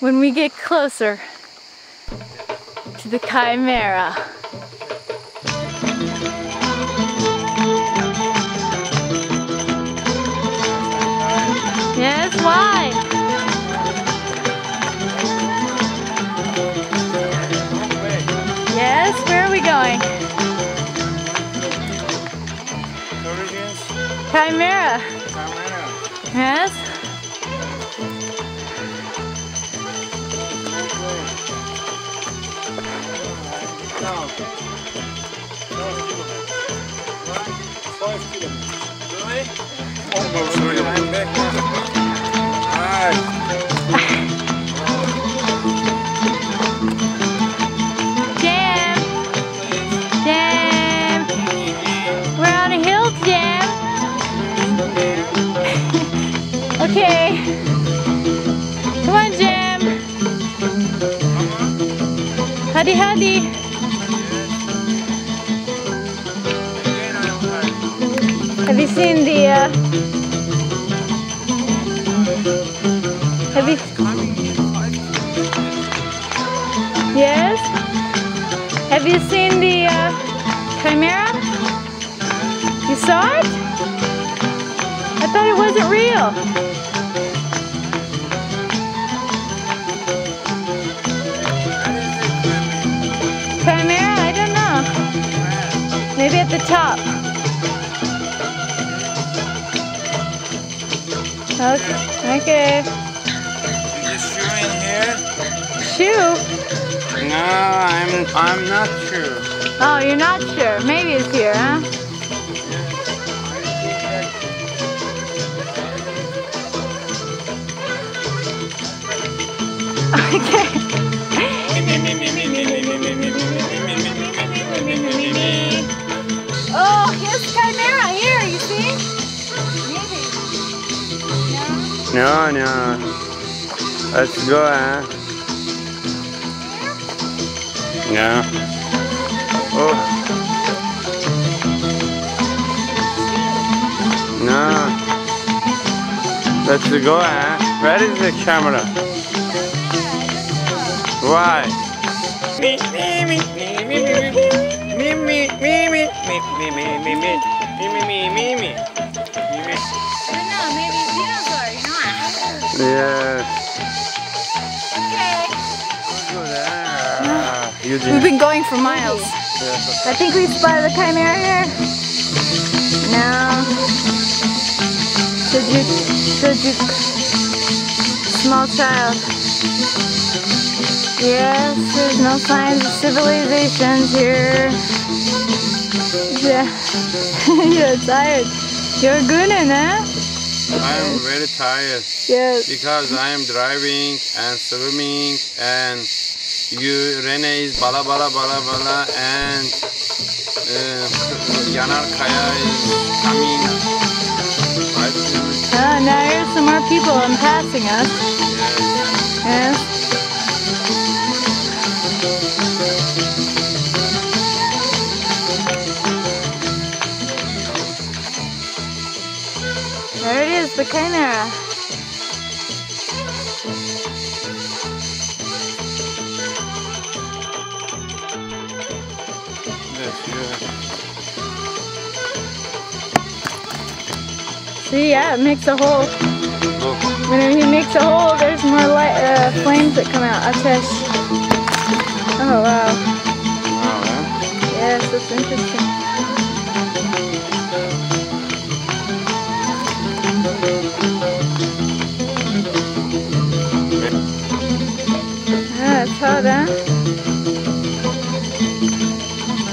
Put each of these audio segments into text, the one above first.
when we get closer to the Chimaera. Yes, why? Yes, where are we going? Chimaera. Yes? now. Five Cem! Cem! We're on a hill, Cem! okay. Hadi hadi. The, uh, have you, yes? Have you seen the, uh, Chimaera? You saw it? I thought it wasn't real. Chimaera? I don't know. Maybe at the top. Okay. Okay. Is shoe in here? Shoe? No, I'm I'm not sure. Oh, you're not sure. Maybe it's here, huh? Okay. No. Let's go, huh? No. Oh. No. Let's go, huh? Where is the camera? Why? Me, me, me, me, me, me, me, me, me, me, me, me, me, me, me, me, me, me, me, me. I know? Yes. Okay. Go there. You We've been going for miles. I think we spotted the chimaera here. No. Should you, should you, small child. Yes, there's no signs of civilizations here. Yeah, you're tired. You're good in huh? I'm very tired Yes. because I am driving and swimming and you Rene is bala bala bala bala and uh, Yanar Kaya is coming. Oh, now here's some more people and passing us. yes. Yes. There it is, the chimaera. Yes. See, yeah, it makes a hole. Whenever he makes a hole, there's more light, uh, flames that come out. I test. Oh wow. wow, huh? Yes, that's interesting. Huh?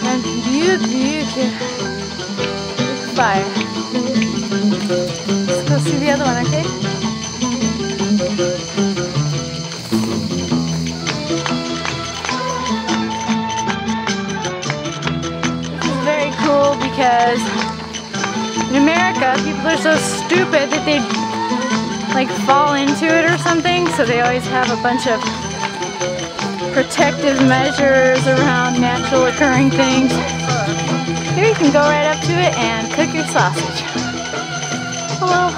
And beautiful, beautiful fire. Let's go see the other one, okay? This is very cool because in America, people are so stupid that they like fall into it or something, so they always have a bunch of protective measures around natural occurring things. Here you can go right up to it and cook your sausage. Hello.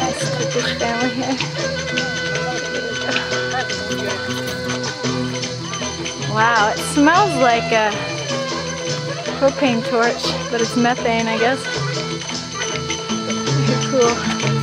Nice Turkish family here. Wow, it smells like a propane torch, but it's methane, I guess. Very